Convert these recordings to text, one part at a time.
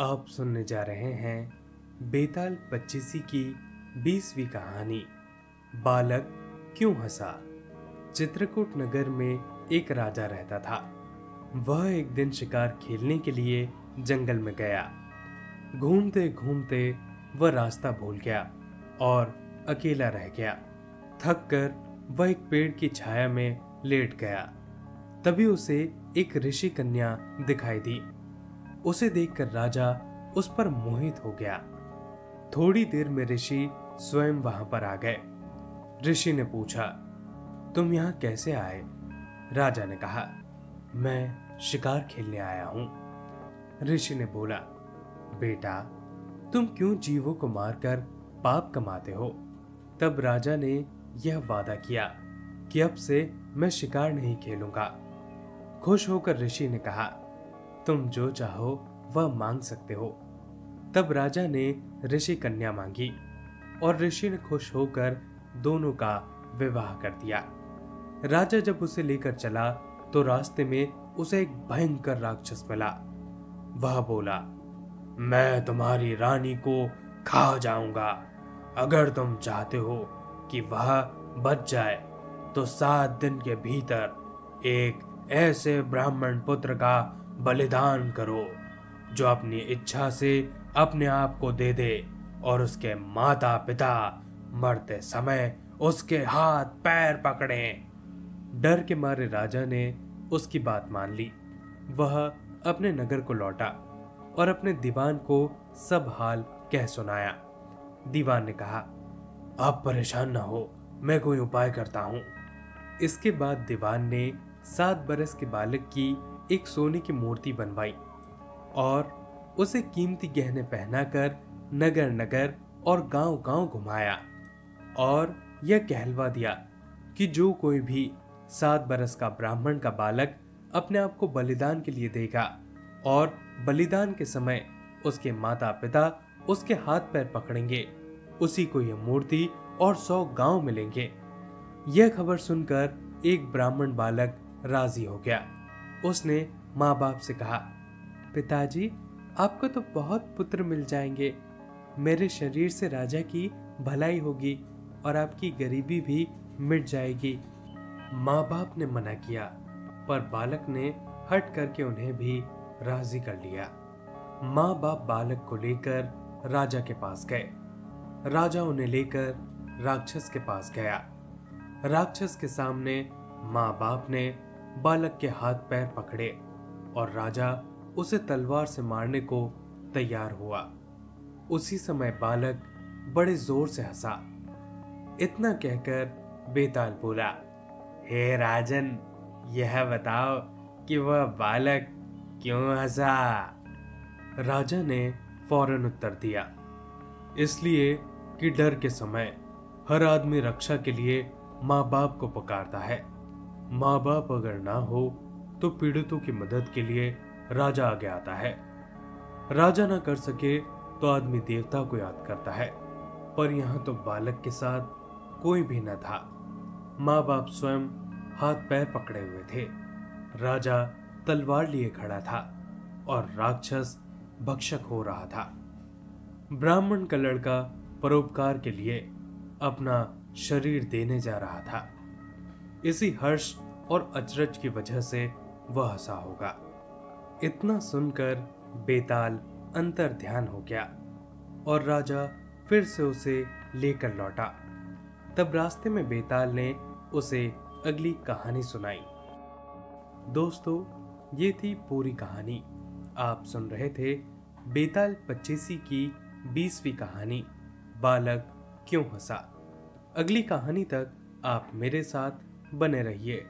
आप सुनने जा रहे हैं बेताल पच्चीसी की बीसवीं कहानी, बालक क्यों हंसा? चित्रकूट नगर में एक राजा रहता था। वह एक दिन शिकार खेलने के लिए जंगल में गया। घूमते घूमते वह रास्ता भूल गया और अकेला रह गया। थक कर वह एक पेड़ की छाया में लेट गया। तभी उसे एक ऋषि कन्या दिखाई दी। उसे देखकर राजा उस पर मोहित हो गया। थोड़ी देर में ऋषि स्वयं वहाँ पर आ गए। ऋषि ने पूछा, तुम यहाँ कैसे आए? राजा ने कहा, मैं शिकार खेलने आया हूँ। ऋषि ने बोला, बेटा, तुम क्यों जीवों को मारकर पाप कमाते हो? तब राजा ने यह वादा किया कि अब से मैं शिकार नहीं खेलूँगा। खुश होकर ऋषि ने कहा तुम जो चाहो, वह मांग सकते हो। तब राजा ने ऋषि कन्या मांगी और ऋषि ने खुश होकर दोनों का विवाह कर दिया। राजा जब उसे लेकर चला तो रास्ते में उसे एक भयंकर राक्षस मिला। वह बोला, मैं तुम्हारी रानी को खा जाऊँगा। अगर तुम चाहते हो कि वह बच जाए तो सात दिन के भीतर एक ऐसे ब्राह्मण पुत्र का बलिदान करो, जो अपनी इच्छा से अपने आप को दे दे और उसके माता पिता मरते समय उसके हाथ पैर पकड़े। डर के मारे राजा ने उसकी बात मान ली। वह अपने नगर को लौटा और अपने दीवान को सब हाल कह सुनाया। दीवान ने कहा, आप परेशान ना हो, मैं कोई उपाय करता हूँ। इसके बाद दीवान ने सात बरस के बालक की एक सोने की मूर्ति बनवाई और उसे कीमती गहने पहनाकर नगर नगर और गाँव गाँव घुमाया और यह कहलवा दिया कि जो कोई भी सात बरस का ब्राह्मण का बालक अपने आप को बलिदान के लिए देगा और बलिदान के समय उसके माता पिता उसके हाथ पैर पकड़ेंगे, उसी को यह मूर्ति और सौ गाँव मिलेंगे। यह खबर सुनकर एक ब्राह्मण बालक राज़ी हो गया। उसने माँ बाप से कहा, पिताजी, आपको तो बहुत पुत्र मिल जाएँगे। मेरे शरीर से राजा की भलाई होगी और आपकी गरीबी भी मिट जाएगी। माँ बाप ने मना किया, पर बालक ने हट करके उन्हें भी राज़ी कर लिया। माँ बाप बालक को लेकर राजा के पास गए। राजा उन्हें लेकर राक्षस के पास गया। राक्षस के सामने माँ बाप ने बालक के हाथ पैर पकड़े और राजा उसे तलवार से मारने को तैयार हुआ। उसी समय बालक बड़े ज़ोर से हंसा। इतना कहकर बेताल बोला, हे राजन, यह बताओ कि वह बालक क्यों हंसा? राजा ने फ़ौरन उत्तर दिया, इसलिए कि डर के समय हर आदमी रक्षा के लिए माँ बाप को पुकारता है। माँ बाप अगर ना हो तो पीड़ितों की मदद के लिए राजा आगे आता है। राजा ना कर सके तो आदमी देवता को याद करता है। पर यहाँ तो बालक के साथ कोई भी न था। माँ बाप स्वयं हाथ पैर पकड़े हुए थे। राजा तलवार लिए खड़ा था और राक्षस भक्षक हो रहा था। ब्राह्मण का लड़का परोपकार के लिए अपना शरीर देने जा रहा था। इसी हर्ष और अचरज की वजह से वह हंसा होगा। इतना सुनकर बेताल अंतर ध्यान हो गया और राजा फिर से उसे लेकर लौटा। तब रास्ते में बेताल ने उसे अगली कहानी सुनाई। दोस्तों, ये थी पूरी कहानी। आप सुन रहे थे बेताल पच्चीसी की बीसवीं कहानी, बालक क्यों हंसा? अगली कहानी तक आप मेरे साथ बने रहिए।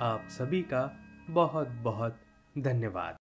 आप सभी का बहुत बहुत धन्यवाद।